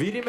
Віримо